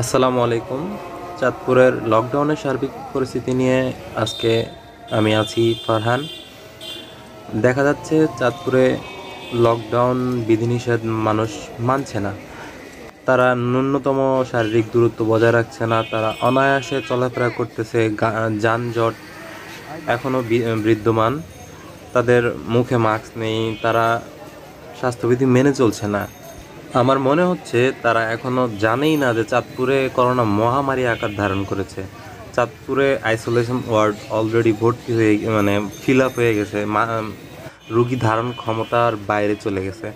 আসসালামু আলাইকুম। চাঁদপুরের লকডাউনের সার্বিক পরিস্থিতি নিয়ে আজকে আমি আছি ফারহান। দেখা যাচ্ছে চাঁদপুরে লকডাউন বিধিনিষেধ মানুষ মানছে না। তারা ন্যূনতম শারীরিক দূরত্ব বজায় রাখছে না, তারা অনায়াসে চলাফেরা করতেছে যানজট এখনও বিদ্যমান। তাদের মুখে মাস্ক নেই, তারা স্বাস্থ্যবিধি মেনে চলছে না। আমার মনে হচ্ছে তারা এখনও জানেই না যে চাঁদপুরে করোনা মহামারী আকার ধারণ করেছে। চাঁদপুরে আইসোলেশন ওয়ার্ড অলরেডি ভর্তি হয়ে মানে ফিল আপ হয়ে গেছে। রুগী ধারণ ক্ষমতার বাইরে চলে গেছে।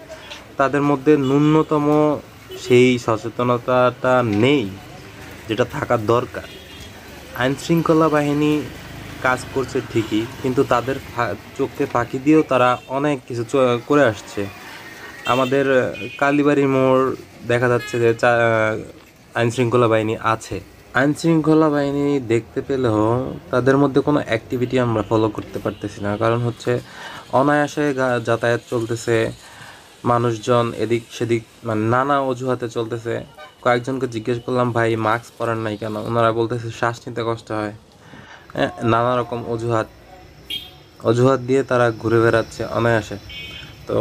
তাদের মধ্যে ন্যূনতম সেই সচেতনতাটা নেই যেটা থাকার দরকার। আইন শৃঙ্খলা বাহিনী কাজ করছে ঠিকই, কিন্তু তাদের ফা- চোখে ফাঁকি দিয়েও তারা অনেক কিছু করে আসছে। আমাদের কালীবাড়ি মোড় দেখা যাচ্ছে যে আইন শৃঙ্খলা বাহিনী আছে। আইন শৃঙ্খলা বাহিনী দেখতে পেলেও তাদের মধ্যে কোনো অ্যাক্টিভিটি আমরা ফলো করতে পারতেছি না। কারণ হচ্ছে অনায়াসে যাতায়াত চলতেছে মানুষজন এদিক সেদিক মানে নানা অজুহাতে চলতেছে। কয়েকজনকে জিজ্ঞেস করলাম ভাই মাস্ক পরেন নাই কেন? ওনারা বলতেছে শ্বাস নিতে কষ্ট হয়। হ্যাঁ, নানা রকম অজুহাত। অজুহাত দিয়ে তারা ঘুরে বেড়াচ্ছে অনায়াসে। তো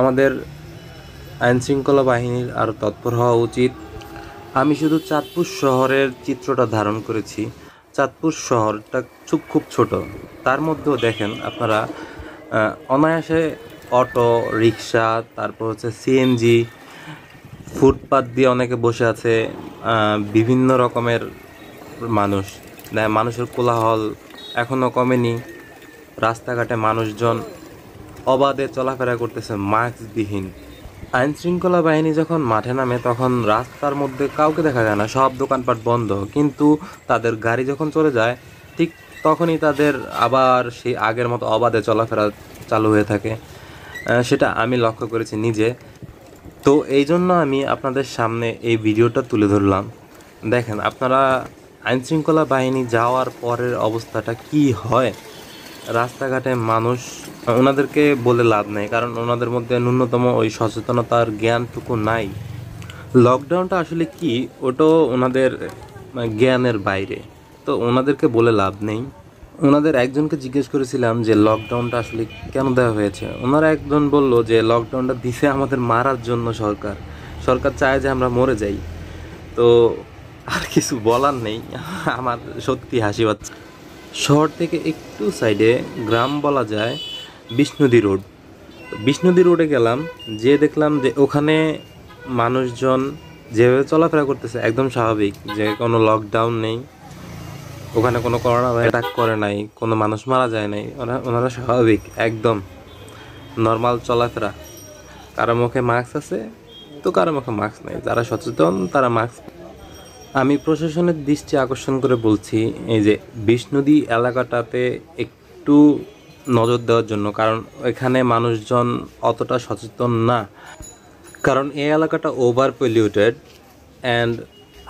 আমাদের আইন শৃঙ্খলা বাহিনীর আরও তৎপর হওয়া উচিত। আমি শুধু চাঁদপুর শহরের চিত্রটা ধারণ করেছি। চাঁদপুর শহরটা খুব খুব ছোট। তার মধ্যেও দেখেন আপনারা অনায়াসে অটো, রিক্সা, তারপর হচ্ছে সিএনজি ফুটপাত দিয়ে অনেকে বসে আছে বিভিন্ন রকমের মানুষ। মানুষের কোলাহল এখনও কমেনি। রাস্তাঘাটে মানুষজন অবাধে চলাফেরা করতেছে, মাস্কবিহীন। আইন শৃঙ্খলা বাহিনী যখন মাঠে নামে, তখন রাস্তার মধ্যে কাউকে দেখা যায় না, সব দোকানপাট বন্ধ। কিন্তু তাদের গাড়ি যখন চলে যায়, ঠিক তখনই তাদের আবার সেই আগের মতো অবাধে চলাফেরা চালু হয়ে থাকে। সেটা আমি লক্ষ্য করেছি নিজে। তো এই জন্য আমি আপনাদের সামনে এই ভিডিওটা তুলে ধরলাম। দেখেন, আপনারা আইন শৃঙ্খলা বাহিনী যাওয়ার পরের অবস্থাটা কি হয়? রাস্তাঘাটে মানুষ ওনাদেরকে বলে লাভ নেই কারণ ওনাদের মধ্যে ন্যূনতম ওই সচেতনতার জ্ঞানটুকু নাই। লকডাউনটা আসলে কি? ওটাও ওনাদের মানে, জ্ঞানের বাইরে। তো ওনাদেরকে বলে লাভ নেই। ওনাদের একজনকে জিজ্ঞেস করেছিলাম যে লকডাউনটা আসলে কেন দেওয়া হয়েছে? ওনারা একজন বলল যে লকডাউনটা দিছে আমাদের মারার জন্য সরকার। সরকার চায় যে আমরা মরে যাই। তো আর কিছু বলার নেই। আমার সত্যি হাসি পাচ্ছে। শহর থেকে একটু সাইডে গ্রাম বলা যায় বিষ্ণুদি রোড। বিষ্ণুদি রোডে গেলাম যে দেখলাম যে ওখানে মানুষজন যেভাবে চলাফেরা করতেছে একদম স্বাভাবিক যে কোনো লকডাউন নেই, ওখানে কোনো করোনা অ্যাটাক করে নাই, কোনো মানুষ মারা যায় নাই ওনারা স্বাভাবিক একদম নর্মাল চলাফেরা। কারও মুখে মাস্ক আছে, তো কারও মুখে মাস্ক নেই। যারা সচেতন তারা মাস্ক আমি প্রশাসনের দৃষ্টি আকর্ষণ করে বলছি, এই যে বিষ্ণুদি এলাকাটাতে একটু নজর দেওয়ার জন্য, কারণ এখানে মানুষজন অতটা সচেতন না। কারণ এই এলাকাটা ওভার পলিউটেড অ্যান্ড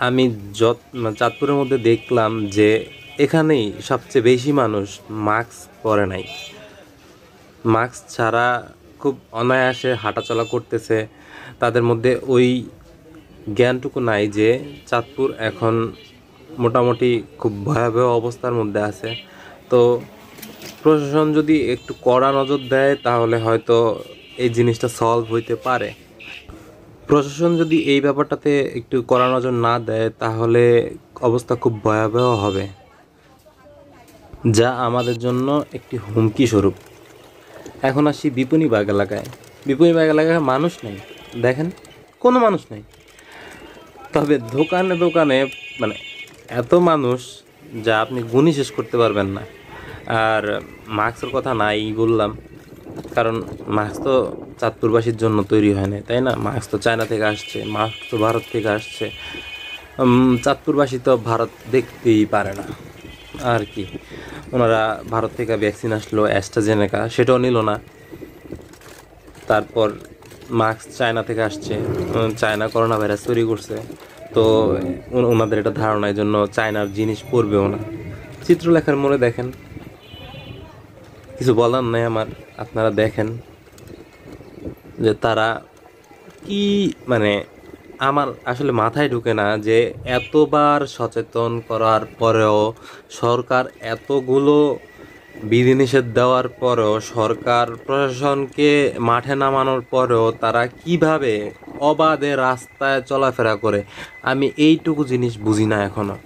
আমি যত মানে চাঁদপুরের মধ্যে দেখলাম যে এখানেই সবচেয়ে বেশি মানুষ মাস্ক পরে নাই। মাস্ক ছাড়া খুব অনায়াসে হাঁটাচলা করতেছে। তাদের মধ্যে ওই জ্ঞানটুকু নাই যে চাঁদপুর এখন মোটামুটি খুব ভয়াবহ অবস্থার মধ্যে আছে। তো প্রশাসন যদি একটু কড়া নজর দেয়, তাহলে হয়তো এই জিনিসটা সলভ হইতে পারে। প্রশাসন যদি এই ব্যাপারটাতে একটু কড়া নজর না দেয়, তাহলে অবস্থা খুব ভয়াবহ হবে। যা আমাদের জন্য একটি হুমকি স্বরূপ। এখন আসি বিপণীবাগ এলাকায়। বিপণীবাগ এলাকায় মানুষ নেই। দেখেন, কোনো মানুষ নেই। তবে দোকানে দোকানে মানে এত মানুষ যা আপনি গুণই শেষ করতে পারবেন না। আর মাস্কের কথা নাই বললাম, কারণ মাস্ক তো চাঁদপুরবাসীর জন্য তৈরি হয় না তাই না? মাস্ক তো চায়না থেকে আসছে, মাস্ক তো ভারত থেকে আসছে। চাঁদপুরবাসী তো ভারত দেখতেই পারে না। আর কি, ওনারা ভারত থেকে ভ্যাকসিন আসলো, অ্যাস্ট্রাজেনেকা, সেটাও নিল না। তারপর মাস্ক চায়না থেকে আসছে। চায়না করোনা ভাইরাস তৈরি করছে। তো ওনাদের এটা ধারণা, এই জন্য চায়নার জিনিস পরবেও না। চিত্রলেখার মোড়ে দেখেন। কিছু বলার নাই আমার, আপনারা দেখেন। যে তারা কি মানে আমার আসলে মাথায় ঢুকে না যে এতবার সচেতন করার পরেও সরকার এতগুলো বিধিনিষেধ দেওয়ার পরেও সরকার প্রশাসনকে মাঠে নামানোর পরেও তারা কীভাবে অবাধে রাস্তায় চলাফেরা করে, আমি এইটুকু জিনিস বুঝি না এখনও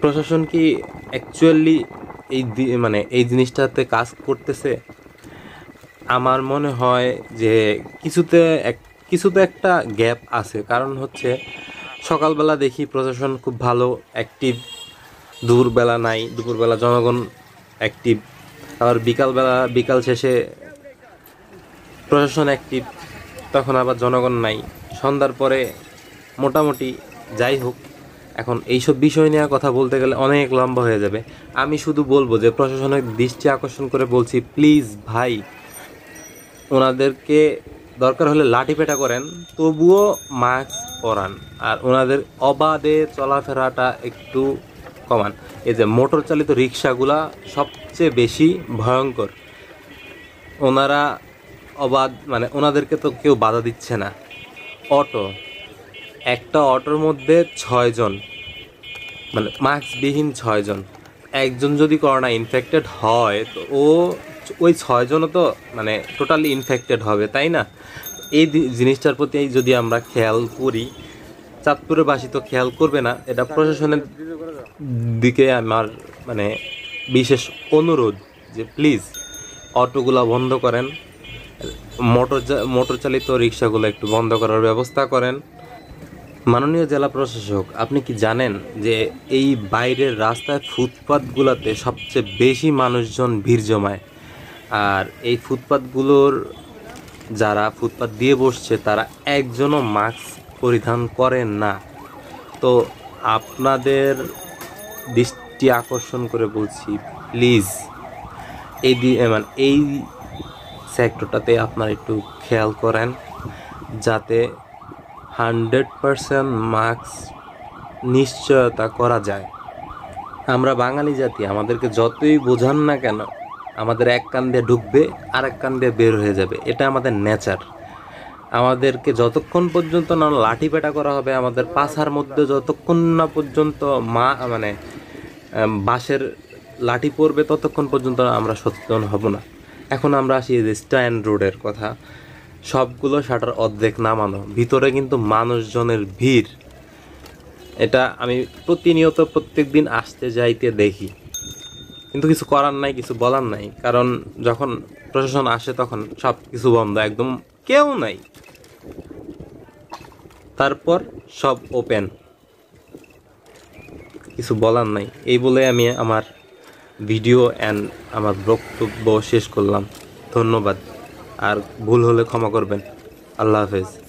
প্রশাসন কি অ্যাকচুয়ালি এই মানে এই জিনিসটাতে কাজ করতেছে? আমার মনে হয় যে কিছুতে এক, কিছুতে একটা গ্যাপ আছে। কারণ হচ্ছে সকালবেলা দেখি প্রশাসন খুব ভালো অ্যাক্টিভ দুপুরবেলা নাই, দুপুরবেলা জনগণ অ্যাক্টিভ আবার বিকালবেলা, বিকাল শেষে প্রশাসন অ্যাক্টিভ তখন আবার জনগণ নাই। সন্ধ্যার পরে মোটামুটি যাই হোক, এখন এইসব বিষয় নিয়ে কথা বলতে গেলে অনেক লম্বা হয়ে যাবে। আমি শুধু বলব যে প্রশাসনের দৃষ্টি আকর্ষণ করে বলছি প্লিজ ভাই, ওনাদেরকে দরকার হলে লাঠি পেটা করেন, তবুও মাস্ক পরান। আর ওনাদের অবাধে চলাফেরাটা একটু কমান। এই যে মোটর চালিত রিক্সাগুলা সবচেয়ে বেশি ভয়ঙ্কর। ওনারা অবাধ মানে ওনাদেরকে তো কেউ বাধা দিচ্ছে না। অটো, একটা অটোর মধ্যে ছয়জন মানে মাস্কবিহীন ছয়জন একজন যদি করোনা ইনফেক্টেড হয়, তো ও, ওই ছয়জনও তো মানে টোটালি ইনফেক্টেড হবে, তাই না? এই জিনিসটার প্রতি যদি আমরা খেয়াল করি চাঁদপুরের বাসী তো খেয়াল করবে না। এটা প্রশাসনের দিকে আমার মানে বিশেষ অনুরোধ যে প্লিজ অটোগুলা বন্ধ করেন। মোটর মোটর চালিত রিক্সাগুলো একটু বন্ধ করার ব্যবস্থা করেন। মাননীয় জেলা প্রশাসক, আপনি কি জানেন যে এই বাইরের রাস্তায় ফুটপাতগুলোতে সবচেয়ে বেশি মানুষজন ভিড় জমায়? আর এই ফুটপাতগুলোর যারা ফুটপাত দিয়ে বসছে, তারা একজনও মাস্ক পরিধান করেন না। তো আপনাদের দৃষ্টি আকর্ষণ করে বলছি প্লিজ এই মানে এই সেক্টরটাতে আপনারা একটু খেয়াল করেন যাতে হান্ড্রেড পারসেন্ট মার্কস নিশ্চয়তা করা যায়। আমরা বাঙালি জাতি, আমাদেরকে যতই বোঝান না কেন, আমাদের এক কান দিয়ে ঢুকবে আর এক কান দিয়ে বের হয়ে যাবে। এটা আমাদের নেচার আমাদেরকে যতক্ষণ পর্যন্ত না লাঠি পেটা করা হবে, আমাদের পাছার মধ্যে যতক্ষণ না পর্যন্ত মা মানে বাঁশের লাঠি পড়বে, ততক্ষণ পর্যন্ত আমরা সচেতন হব না। এখন আমরা আসি স্ট্যান্ড রোডের কথা। সবগুলো শাটার অর্ধেক নামানো। ভিতরে কিন্তু মানুষজনের ভিড়। এটা আমি প্রতিনিয়ত প্রত্যেক দিন আসতে যাইতে দেখি। কিন্তু কিছু করার নাই, কিছু বলার নাই। কারণ যখন প্রশাসন আসে তখন সব কিছু বন্ধ। একদম কেউ নাই। তারপর সব ওপেন। কিছু বলার নাই। এই বলে আমি আমার ভিডিও অ্যান্ড আমার বক্তব্য শেষ করলাম। ধন্যবাদ। আর ভুল হলে ক্ষমা করবেন। আল্লাহ হাফেজ।